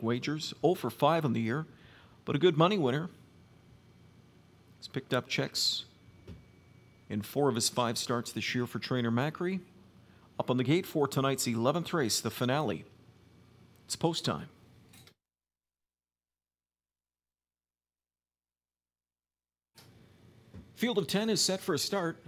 Wagers 0 for 5 on the year, but a good money winner. He's picked up checks in four of his five starts this year for trainer Macri. Up on the gate for tonight's 11th race, the finale. It's post time. Field of 10 is set for a start.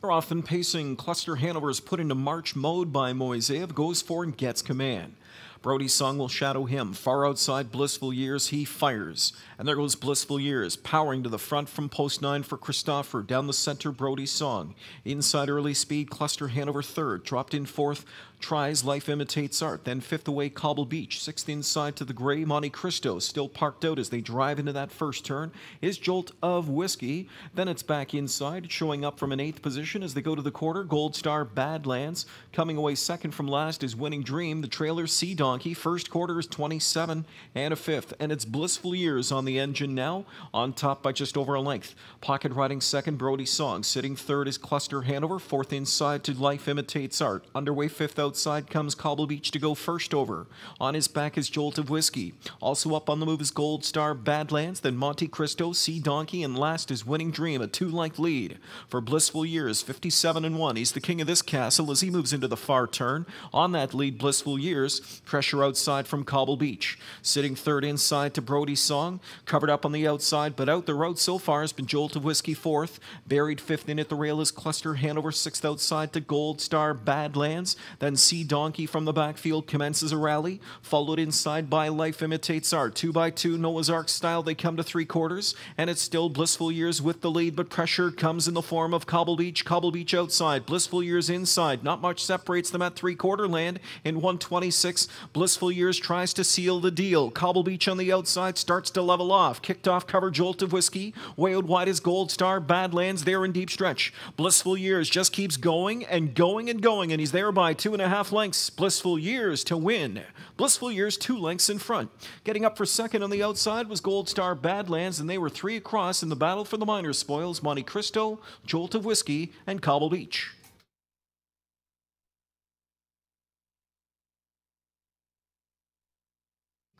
They're often pacing cluster Hanover is put into march mode by Moiseev, goes for and gets command. Brody's song will shadow him. Far outside Blissful Years, he fires. And there goes Blissful Years, powering to the front from post nine for Christoforou. Down the center, Brody's song. Inside early speed, Cluster Hanover third. Dropped in fourth, tries Life Imitates Art. Then fifth away, Cobble Beach. Sixth inside to the gray, Monte Cristo. Still parked out as they drive into that first turn. Is Jolt of Whiskey. Then it's back inside, showing up from an eighth position as they go to the quarter. Gold Star Badlands. Coming away second from last is Winning Dream. The trailer, Sea Donkey. First quarter is 27 and a fifth. And it's Blissful Years on the engine now, on top by just over a length. Pocket riding second, Brody Song. Sitting third is Cluster Hanover. Fourth inside to Life Imitates Art. Underway fifth outside comes Cobble Beach to go first over. On his back is Jolt of Whiskey. Also up on the move is Gold Star Badlands, then Monte Cristo, Sea Donkey, and last is Winning Dream, a two-length lead. For Blissful Years, 57 and 1. He's the king of this castle as he moves into the far turn. On that lead, Blissful Years, pressure outside from Cobble Beach. Sitting third inside to Brody's Song, covered up on the outside, but out the road so far has been Jolt of Whiskey fourth. Buried fifth in at the rail is Cluster Hanover, sixth outside to Gold Star Badlands. Then Sea Donkey from the backfield commences a rally, followed inside by Life Imitates Art. Two by two, Noah's Ark style, they come to three quarters, and it's still Blissful Years with the lead, but pressure comes in the form of Cobble Beach. Cobble Beach outside, Blissful Years inside. Not much separates them at three quarter land in 126. Blissful Years tries to seal the deal. Cobble Beach on the outside starts to level off. Kicked off cover Jolt of Whiskey. Out wide is Gold Star. Badlands there in deep stretch. Blissful Years just keeps going and going and going, and he's there by two and a half lengths. Blissful Years to win. Blissful Years two lengths in front. Getting up for second on the outside was Gold Star Badlands, and they were three across in the battle for the minors spoils. Monte Cristo, Jolt of Whiskey, and Cobble Beach.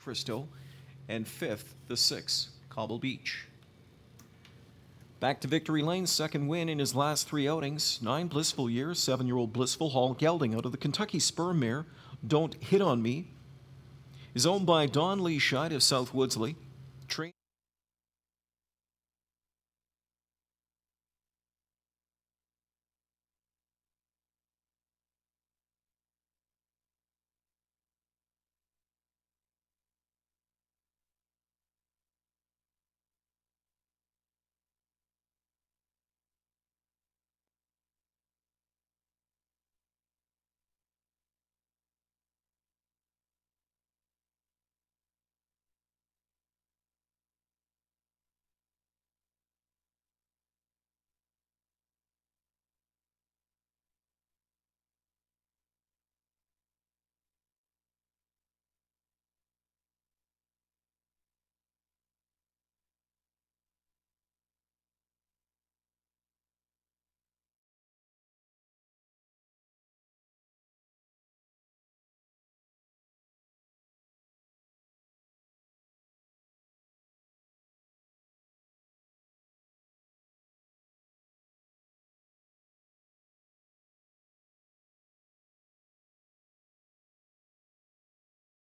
Cristo, and fifth, the six, Cobble Beach. Back to victory lane, second win in his last three outings. Nine blissful years, seven year old Blissfull Hall gelding out of the Kentucky Spur Mare. Don't Hit on Me is owned by Don Lee Scheid of South Woodslee. Train